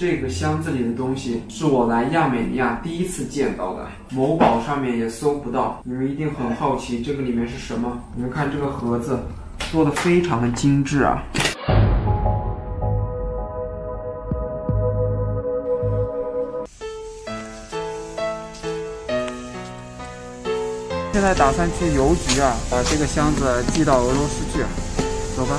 这个箱子里的东西是我来亚美尼亚第一次见到的，某宝上面也搜不到。你们一定很好奇这个里面是什么？你们看这个盒子做的非常的精致啊！现在打算去邮局啊，把这个箱子寄到俄罗斯去，走吧。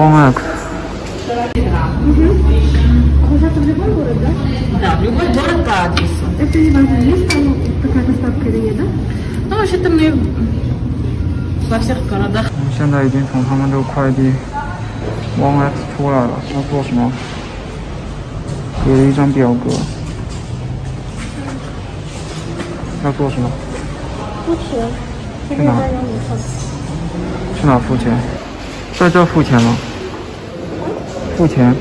Womack。Да, в любой город по адресу. Это не важно, есть там такая доставка или нет, да? Ну, вообще-то мы во всех городах. 我们现在已经从他们这个快递 One X 出来了，要做什么？给了一张表格，要做什么？付钱，这去哪边再让你付。去哪付钱？在这付钱吗？ 付钱。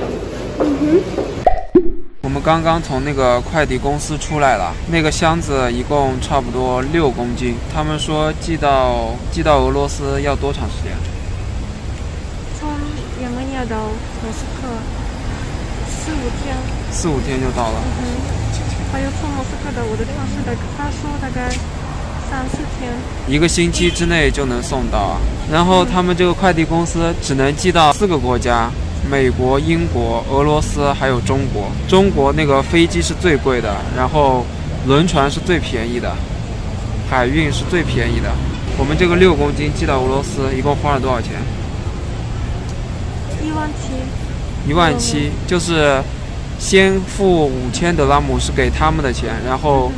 我们刚刚从那个快递公司出来了，那个箱子一共差不多六公斤。他们说寄到寄到俄罗斯要多长时间？从亚美尼亚到莫斯科四五天，四五天就到了。还有从莫斯科到我的城市的，他说大概三四天。一个星期之内就能送到啊。然后他们这个快递公司只能寄到四个国家：美国、英国、俄罗斯还有中国。中国那个飞机是最贵的，然后轮船是最便宜的，海运是最便宜的。我们这个六公斤寄到俄罗斯，一共花了多少钱？一万七，一万七，就是先付五千德拉姆是给他们的钱，然后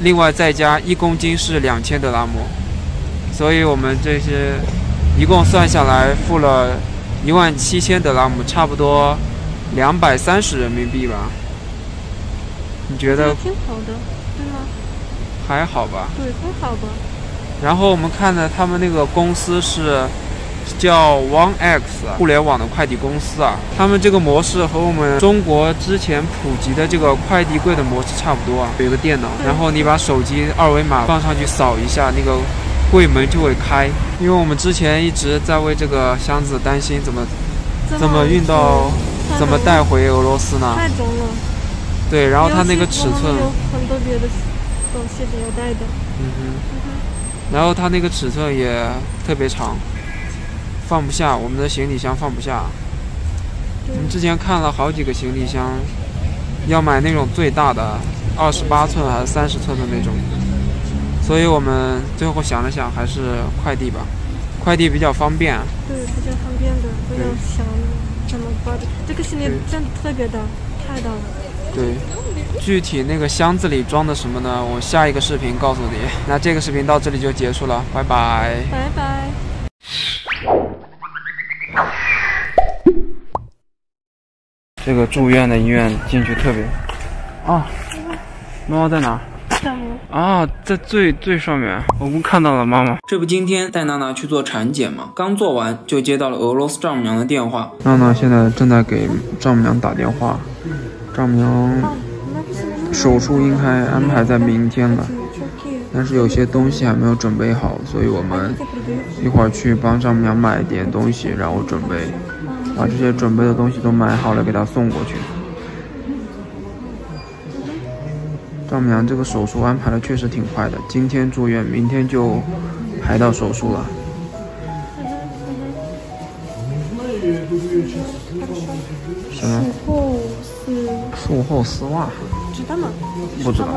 另外再加一公斤是两千德拉姆，所以我们这些一共算下来付了一万七千德拉姆，差不多两百三十人民币吧。你觉得挺好的，对吗？还好吧？对，还好吧。然后我们看的他们那个公司是叫 One X 互联网的快递公司啊，他们这个模式和我们中国之前普及的这个快递柜的模式差不多啊。有一个电脑，然后你把手机二维码放上去扫一下，那个柜门就会开。因为我们之前一直在为这个箱子担心怎么怎么运到怎么带回俄罗斯呢？太重了。对，然后它那个尺寸，有很多别的东西没有带的。嗯哼。然后它那个尺寸也特别长，放不下，我们的行李箱放不下。我们之前看了好几个行李箱，要买那种最大的，二十八寸还是三十寸的那种。所以我们最后想了想，还是快递吧，快递比较方便。对，比较方便的，不要想怎么包的。这个行李真的特别大，太大了。对，具体那个箱子里装的什么呢？我下一个视频告诉你。那这个视频到这里就结束了，拜拜。拜拜。这个住院的医院进去特别啊，妈妈在哪？项目啊，在最最上面，我们看到了妈妈。这不今天带娜娜去做产检吗？刚做完就接到了俄罗斯丈母娘的电话。娜娜现在正在给丈母娘打电话，丈母娘手术应该安排在明天了，但是有些东西还没有准备好，所以我们一会儿去帮丈母娘买点东西，然后准备把这些准备的东西都买好了给她送过去。丈母娘这个手术安排的确实挺快的，今天住院，明天就排到手术了。什么？术后是术后丝袜？知道吗？不知道。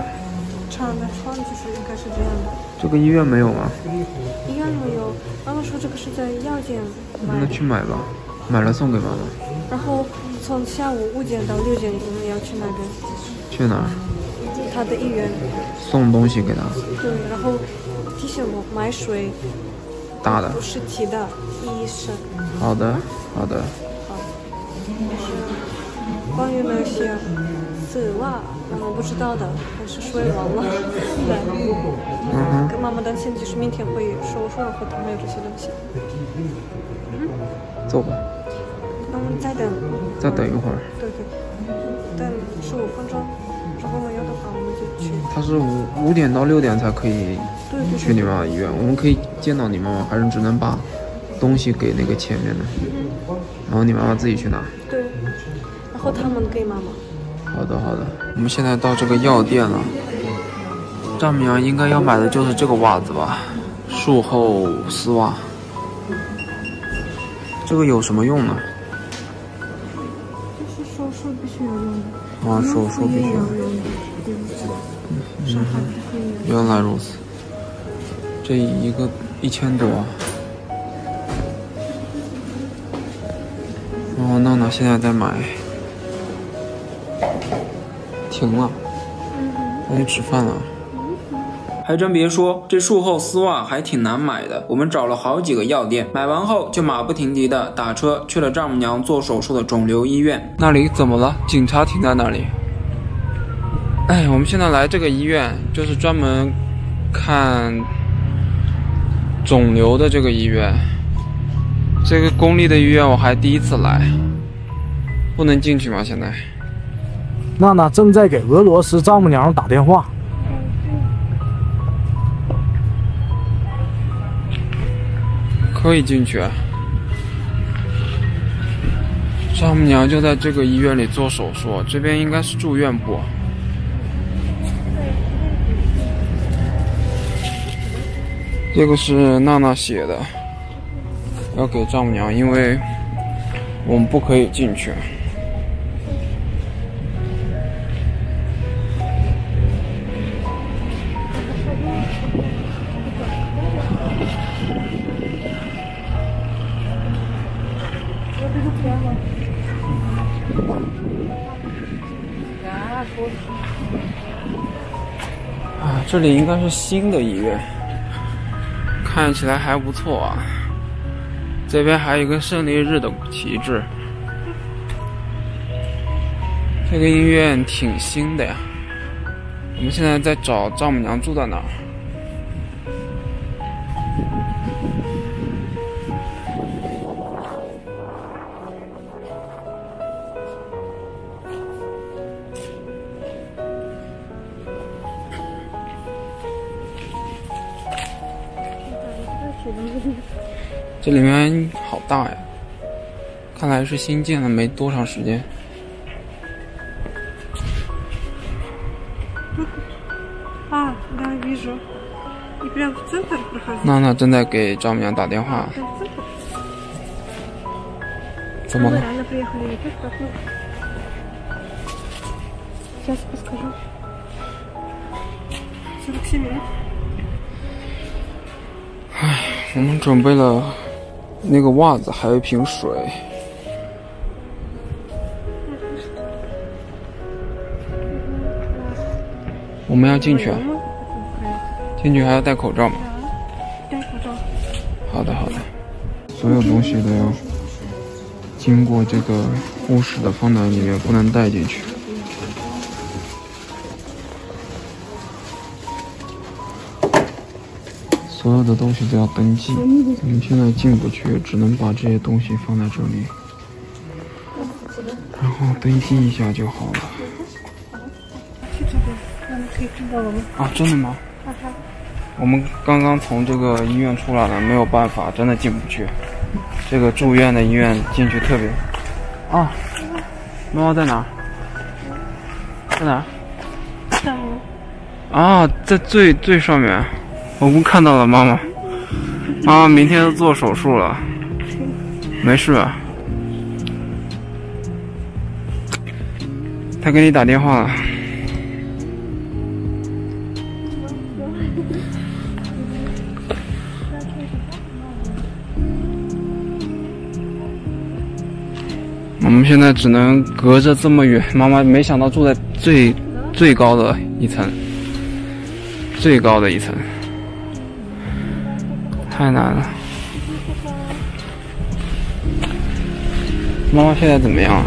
长的穿就是应该是这样的。这个医院没有吗？医院没有，妈妈说这个是在药店买那。去买吧，买了送给妈妈。然后从下午五点到六点，我们要去那边去哪儿？他的一员。送东西给他。对，然后提醒我买水，大的不。是提的，医生。好的，好的。好，就是关于那些丝袜，我们不知道的，还是睡完了。对，嗯哼，跟妈妈担心就是明天会手术，然后他没有这些东西。走吧。那我们，再等。再等一会儿。对对，等十五分钟。去。他是五五点到六点才可以去你妈妈医院，我们可以见到你妈妈，还是只能把东西给那个前面的，然后你妈妈自己去拿。对，然后他们给妈妈。好的好的，我们现在到这个药店了。丈母娘应该要买的就是这个袜子吧，术后丝袜。这个有什么用呢？这是手术必须要用的。啊，手术必须要用原来如此。这一个一千多。然后娜娜现在在买。停了。我去吃饭了。还真别说，这术后丝袜还挺难买的。我们找了好几个药店，买完后就马不停蹄的打车去了丈母娘做手术的肿瘤医院。那里怎么了？警察停在那里。哎，我们现在来这个医院就是专门看肿瘤的这个医院。这个公立的医院我还第一次来，不能进去吗？现在？娜娜正在给俄罗斯丈母娘打电话。可以进去。丈母娘就在这个医院里做手术，这边应该是住院部。这个是娜娜写的，要给丈母娘，因为我们不可以进去。啊，这里应该是新的医院，看起来还不错啊。这边还有一个胜利日的旗帜。这个医院挺新的呀。我们现在在找丈母娘住在哪儿。这里面好大呀，看来是新建了，没多长时间。啊，娜娜正在给丈母娘打电话。怎么了？唉，我们准备了。那个袜子还有一瓶水，我们要进去啊！进去还要戴口罩吗？戴口罩。好的，好的。所有东西都要经过这个护士的放在里面，不能带进去。所有的东西都要登记，我们现在进不去，只能把这些东西放在这里，然后登记一下就好了。啊，真的吗？我们刚刚从这个医院出来了，没有办法，真的进不去。这个住院的医院进去特别……啊，妈妈在哪？在哪？啊，在最最上面。我们看到了妈妈，妈妈明天要做手术了，没事吧？他给你打电话了。我们现在只能隔着这么远，妈妈没想到住在最最高的一层，最高的一层。太难了，妈妈现在怎么样啊？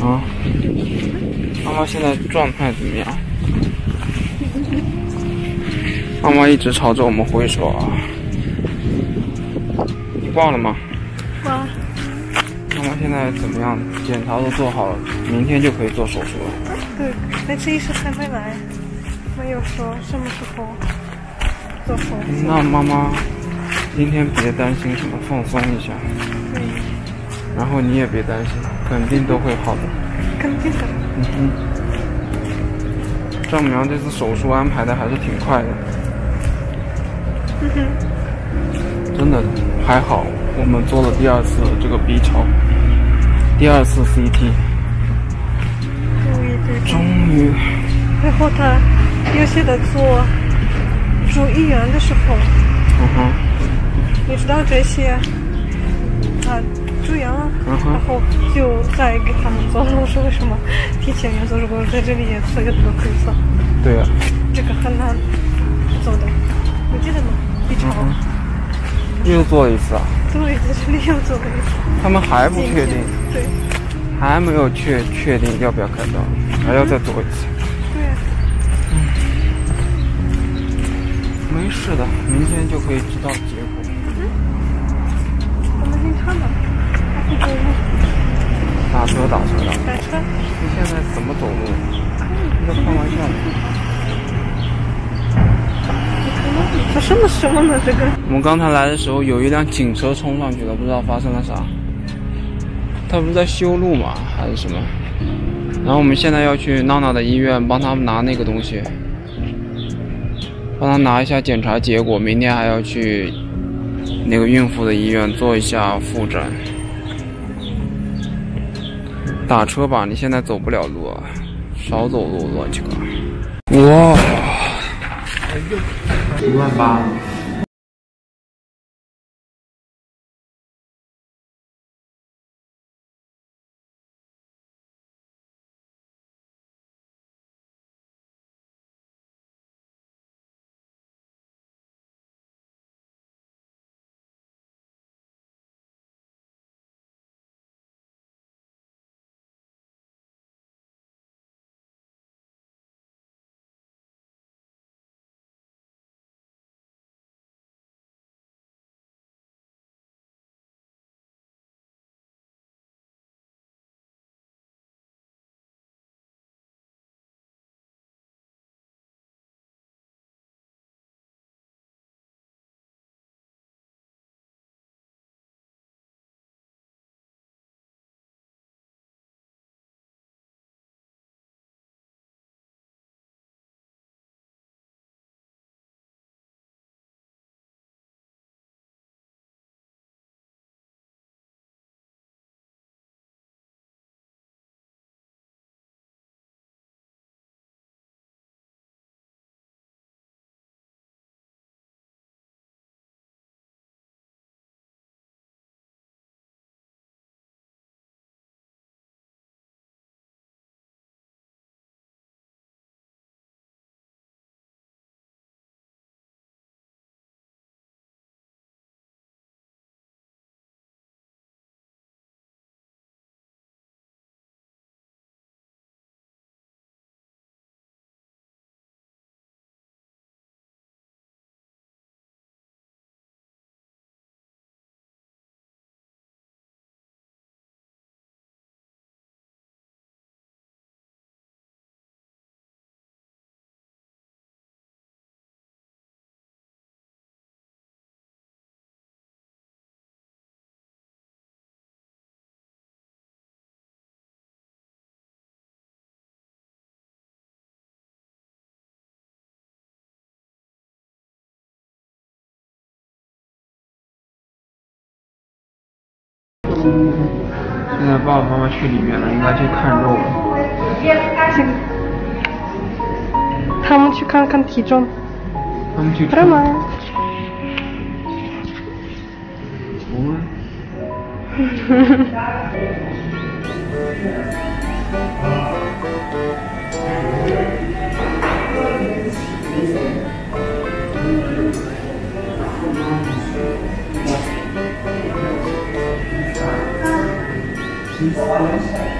啊，妈妈现在状态怎么样？妈妈一直朝着我们挥手啊。你忘了吗？现在怎么样？检查都做好了，明天就可以做手术了。对，那次医生还没来，没有说什么时候做手术。那妈妈今天别担心什么，放松一下。对。然后你也别担心，肯定都会好的。肯定的。嗯哼。丈母娘这次手术安排的还是挺快的。嗯哼。真的还好，我们做了第二次这个 B 超，第二次 CT。对对。终于。然后他有些的做住医院的时候。嗯哼。你知道这些？他。住院了，然后就再给他们做。我说为什么提前要做？如果在这里也做，有的都可以做。对呀。这个很难做的，你记得吗？B 超。又做了一次啊？对，在这里又做了一次。他们还不确定。对。还没有确确定要不要开刀，还要再做一次。对呀。嗯。没事的，明天就可以知道结果。嗯。我们先看吧。打车打车的。打车。你现在怎么走路？你在开玩笑吗？发生了什么呢？这个。我们刚才来的时候，有一辆警车冲上去了，不知道发生了啥。他不是在修路吗？还是什么？然后我们现在要去娜娜的医院，帮他们拿那个东西，帮他拿一下检查结果。明天还要去那个孕妇的医院做一下复诊。打车吧，你现在走不了路啊，少走路，乱七八。哇，一万八。现在爸爸妈妈去里面了，应该去看肉了。他们去看看体重。他们去。干嘛？我 们。Peace.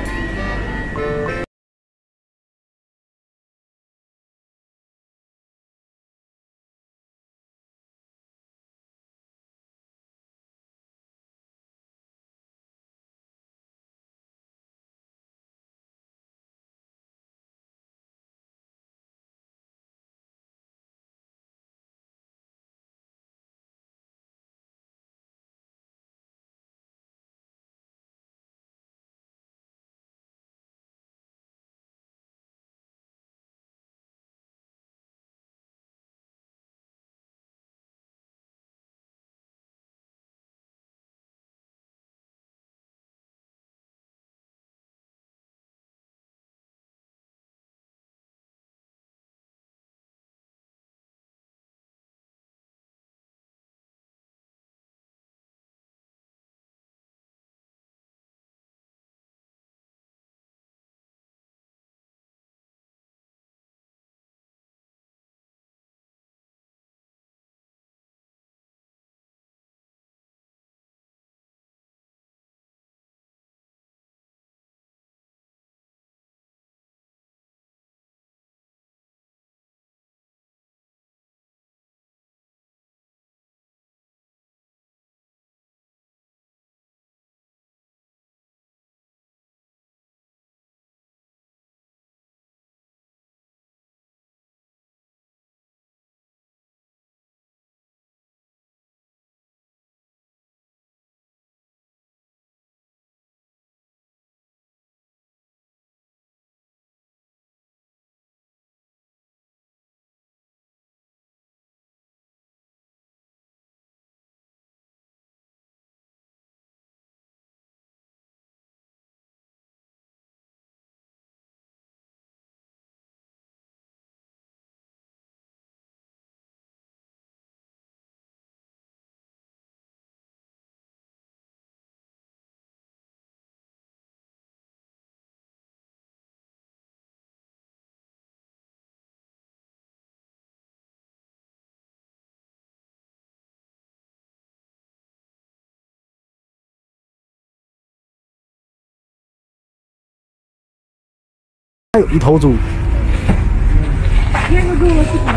有一头猪。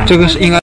这个是应该。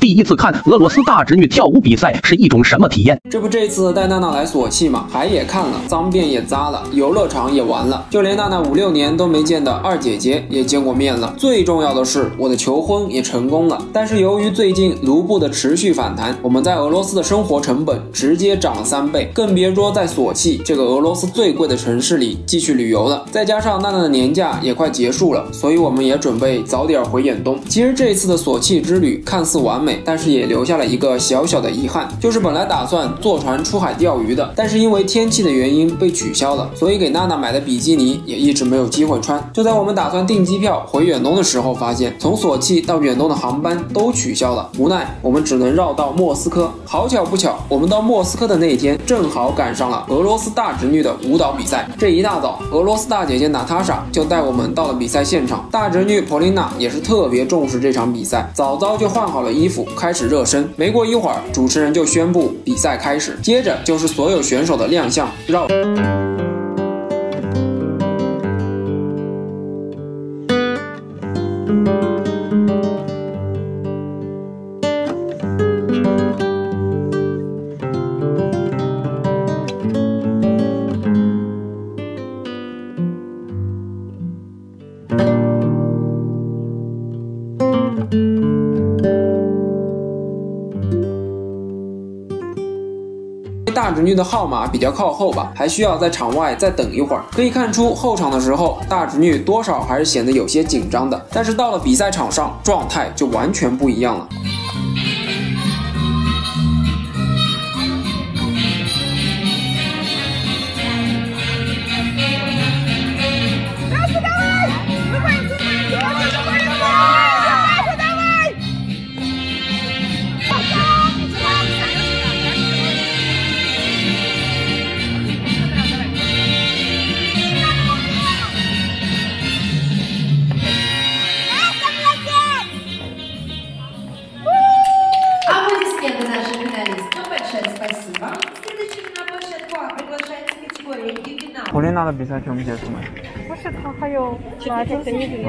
第一次看俄罗斯大侄女跳舞比赛是一种什么体验？这不，这次带娜娜来索契嘛，海也看了，脏辫也扎了，游乐场也玩了，就连娜娜五六年都没见的二姐姐也见过面了。最重要的是，我的求婚也成功了。但是由于最近卢布的持续反弹，我们在俄罗斯的生活成本直接涨了三倍，更别说在索契这个俄罗斯最贵的城市里继续旅游了。再加上娜娜的年假也快结束了，所以我们也准备早点回远东。其实这次的索契之旅看似完美。但是也留下了一个小小的遗憾，就是本来打算坐船出海钓鱼的，但是因为天气的原因被取消了，所以给娜娜买的比基尼也一直没有机会穿。就在我们打算订机票回远东的时候，发现从索契到远东的航班都取消了，无奈我们只能绕到莫斯科。好巧不巧，我们到莫斯科的那一天正好赶上了俄罗斯大侄女的舞蹈比赛。这一大早，俄罗斯大姐姐娜塔莎就带我们到了比赛现场，大侄女普琳娜也是特别重视这场比赛，早早就换好了衣服。开始热身，没过一会儿，主持人就宣布比赛开始，接着就是所有选手的亮相绕。大侄女的号码比较靠后吧，还需要在场外再等一会儿。可以看出后场的时候，大侄女多少还是显得有些紧张的。但是到了比赛场上，状态就完全不一样了。нафиг, они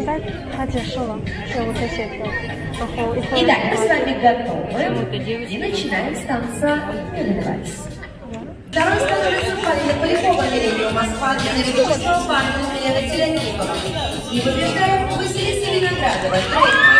Итак, Катя Шова, Шова соседка. Итак, мы с вами готовы и начинаем с танца «Передавайся». Второй стороны выступали Полякова Милению, Москва, Анна Регулова, Анна Елена Теленникова. И побеждает Василиса Виноградова, третья.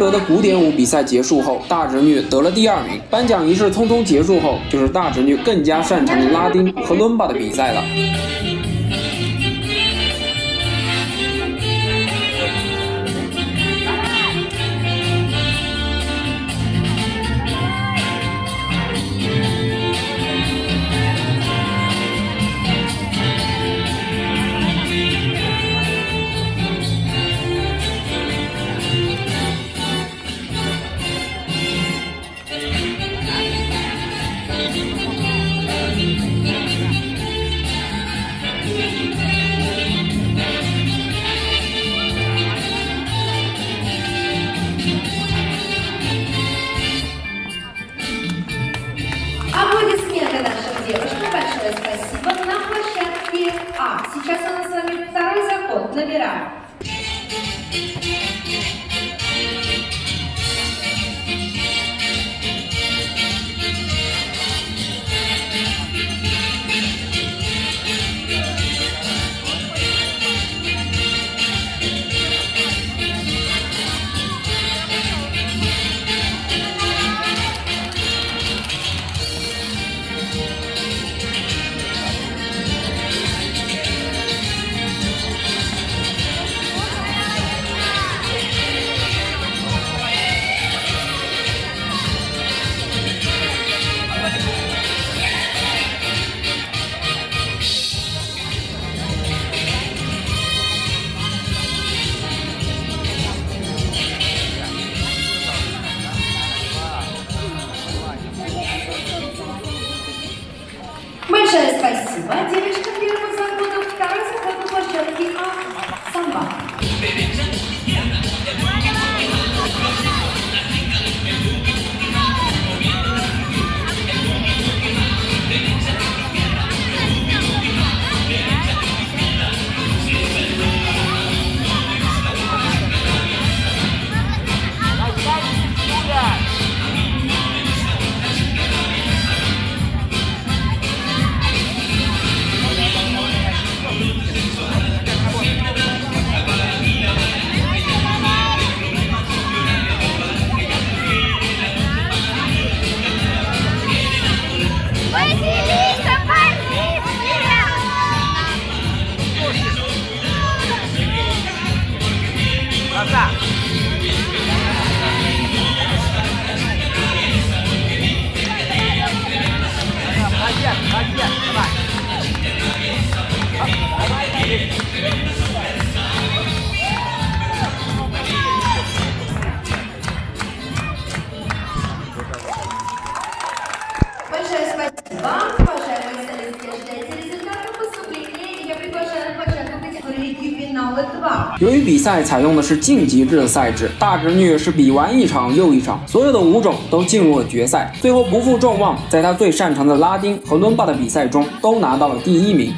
轮的古典舞比赛结束后，大侄女得了第二名。颁奖仪式匆匆结束后，就是大侄女更加擅长的拉丁和伦巴的比赛了。采用的是晋级制的赛制，大侄女是比完一场又一场，所有的舞种都进入了决赛，最后不负众望，在她最擅长的拉丁和伦巴的比赛中都拿到了第一名。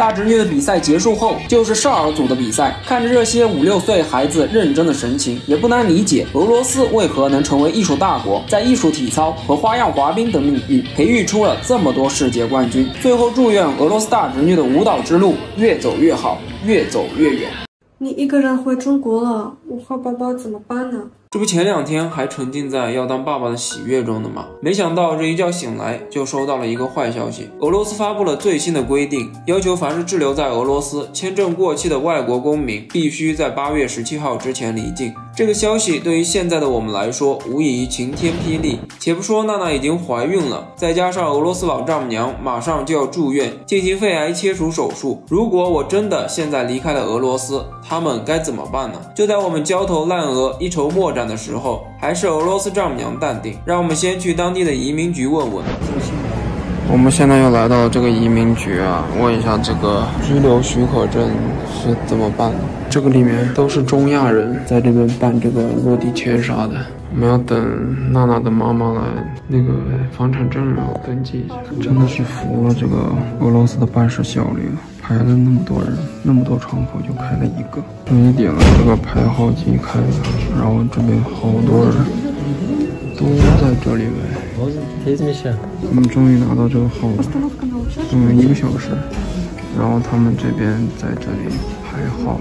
大侄女的比赛结束后，就是少儿组的比赛。看着这些五六岁孩子认真的神情，也不难理解俄罗斯为何能成为艺术大国，在艺术体操和花样滑冰等领域培育出了这么多世界冠军。最后，祝愿俄罗斯大侄女的舞蹈之路越走越好，越走越远。你一个人回中国了，我和宝宝怎么办呢？这不前两天还沉浸在要当爸爸的喜悦中的吗？没想到这一觉醒来就收到了一个坏消息，俄罗斯发布了最新的规定，要求凡是滞留在俄罗斯、签证过期的外国公民，必须在八月十七号之前离境。这个消息对于现在的我们来说，无异于晴天霹雳。且不说娜娜已经怀孕了，再加上俄罗斯老丈母娘马上就要住院进行肺癌切除手术，如果我真的现在离开了俄罗斯，他们该怎么办呢？就在我们焦头烂额、一筹莫展的时候，还是俄罗斯丈母娘淡定，让我们先去当地的移民局问问。我们现在又来到这个移民局啊，问一下这个居留许可证是怎么办的？这个里面都是中亚人在这边办这个落地签啥的。我们要等娜娜的妈妈来那个房产证然后登记一下。真的是服了这个俄罗斯的办事效率了，排了那么多人，那么多窗口就开了一个。终于点了这个排号机开了，然后这边好多人都在这里呗。他们终于拿到这个号了，用了一个小时，然后他们这边在这里排号。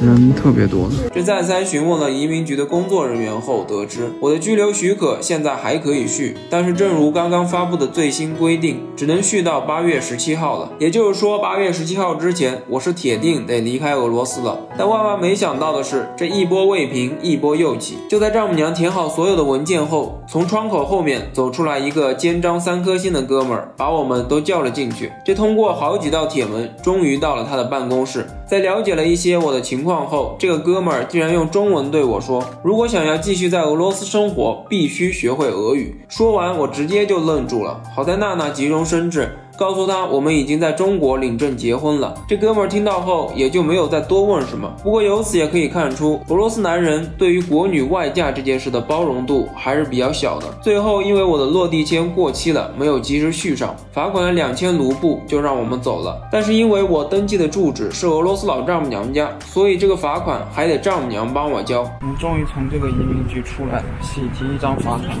人特别多。这再三询问了移民局的工作人员后，得知我的居留许可现在还可以续，但是正如刚刚发布的最新规定，只能续到八月十七号了。也就是说，八月十七号之前，我是铁定得离开俄罗斯了。但万万没想到的是，这一波未平，一波又起。就在丈母娘填好所有的文件后，从窗口后面走出来一个肩章三颗星的哥们儿，把我们都叫了进去。这通过好几道铁门，终于到了他的办公室。在了解了一些我的情况。后，这个哥们儿竟然用中文对我说：“如果想要继续在俄罗斯生活，必须学会俄语。”说完，我直接就愣住了。好在娜娜急中生智。告诉他，我们已经在中国领证结婚了。这哥们儿听到后也就没有再多问什么。不过由此也可以看出，俄罗斯男人对于国女外嫁这件事的包容度还是比较小的。最后，因为我的落地签过期了，没有及时续上，罚款了两千卢布，就让我们走了。但是因为我登记的住址是俄罗斯老丈母娘家，所以这个罚款还得丈母娘帮我交。我们终于从这个移民局出来，喜提一张罚款，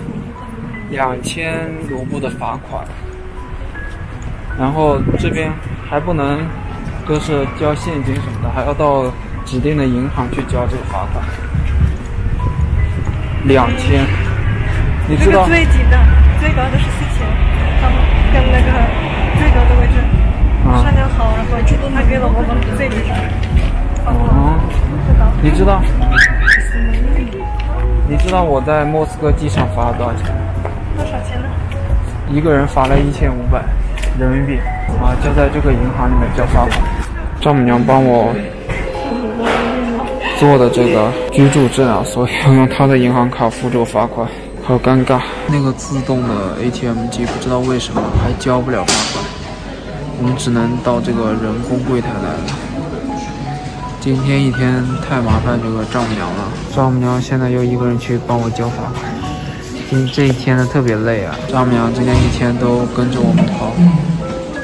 两千卢布的罚款。然后这边还不能，就是交现金什么的，还要到指定的银行去交这个罚款，两千。你知道？最低的、最高的是四千，他们跟那个最高的位置商量好，然后他给了我们最低的。哦。你知道？你知道我在莫斯科机场罚了多少钱？多少钱呢？一个人罚了一千五百。人民币啊，交在这个银行里面交罚款。丈母娘帮我做的这个居住证啊，所以要用她的银行卡付这个罚款，好尴尬。那个自动的 ATM 机不知道为什么还交不了罚款，我们只能到这个人工柜台来了。今天一天太麻烦这个丈母娘了，丈母娘现在又一个人去帮我交罚款。这一天呢特别累啊，丈母娘今天一天都跟着我们跑。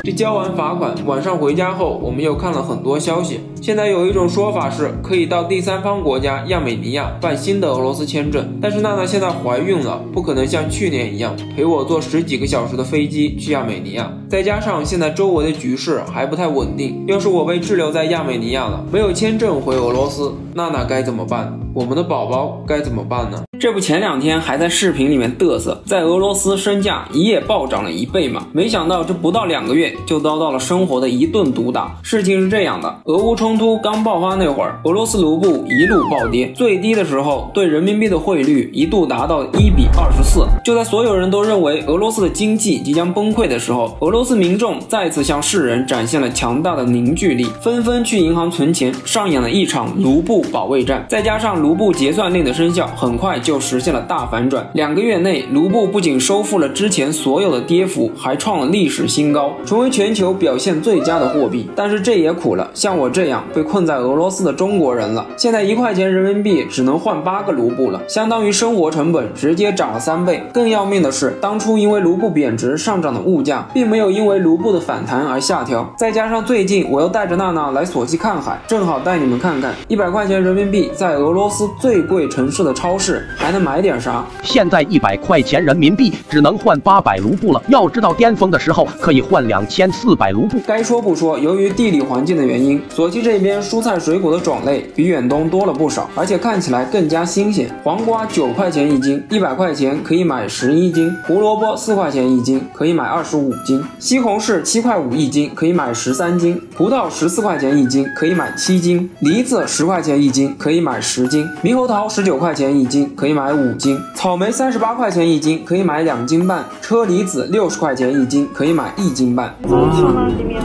这交完罚款，晚上回家后，我们又看了很多消息。现在有一种说法是，可以到第三方国家亚美尼亚办新的俄罗斯签证。但是娜娜现在怀孕了，不可能像去年一样陪我坐十几个小时的飞机去亚美尼亚。再加上现在周围的局势还不太稳定，要是我被滞留在亚美尼亚了，没有签证回俄罗斯，娜娜该怎么办？我们的宝宝该怎么办呢？这不前两天还在视频里面嘚瑟，在俄罗斯身价一夜暴涨了一倍嘛？没想到这不到两个月就遭到了生活的一顿毒打。事情是这样的，俄乌冲冲突刚爆发那会儿，俄罗斯卢布一路暴跌，最低的时候对人民币的汇率一度达到一比二十四。就在所有人都认为俄罗斯的经济即将崩溃的时候，俄罗斯民众再次向世人展现了强大的凝聚力，纷纷去银行存钱，上演了一场卢布保卫战。再加上卢布结算令的生效，很快。就实现了大反转。两个月内，卢布不仅收复了之前所有的跌幅，还创了历史新高，成为全球表现最佳的货币。但是这也苦了像我这样被困在俄罗斯的中国人了。现在一块钱人民币只能换八个卢布了，相当于生活成本直接涨了三倍。更要命的是，当初因为卢布贬值上涨的物价，并没有因为卢布的反弹而下调。再加上最近我又带着娜娜来索契看海，正好带你们看看一百块钱人民币在俄罗斯最贵城市的超市。还能买点啥？现在一百块钱人民币只能换八百卢布了。要知道巅峰的时候可以换两千四百卢布。该说不说，由于地理环境的原因，索契这这边蔬菜水果的种类比远东多了不少，而且看起来更加新鲜。黄瓜九块钱一斤，一百块钱可以买十一斤；胡萝卜四块钱一斤，可以买二十五斤；西红柿七块五一斤，可以买十三斤；葡萄十四块钱一斤，可以买七斤；梨子十块钱一斤，可以买十斤；猕猴桃十九块钱一斤，可以买五斤；草莓三十八块钱一斤，可以买两斤半；车厘子六十块钱一斤，可以买一斤半。怎么吃吗？里面？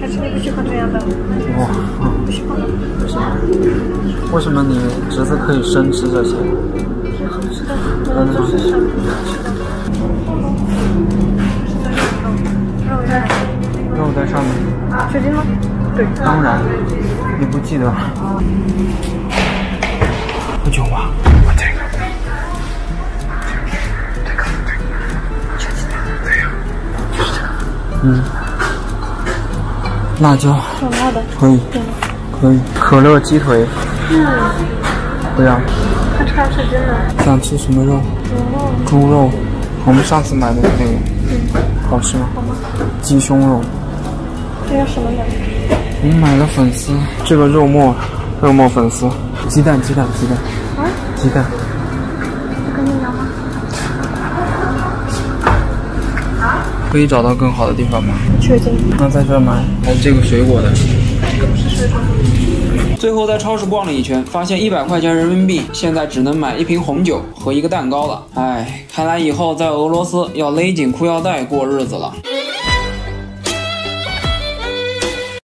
还是你不喜欢这样的？哇，不喜欢。为什么？为什么你侄子可以生吃这些？挺好吃的，嗯，就是生吃的。肉在肉在上面。确定吗？对。当然，你不记得了？不久吧。我这个。这个，这个。嗯。辣椒。挺辣的。可以。可以。可乐鸡腿。嗯。不要。想吃什么肉？猪肉。猪肉。我们上次买的那个。嗯。好吃吗？好吗？鸡胸肉。这个什么的？我们买了粉丝，这个肉末，肉末粉丝，鸡蛋，鸡蛋，鸡蛋。啊？鸡蛋。可以找到更好的地方吗？确定。那在这儿买，还是这个水果的？最后在超市逛了一圈，发现一百块钱人民币现在只能买一瓶红酒和一个蛋糕了。唉，看来以后在俄罗斯要勒紧裤腰带过日子了。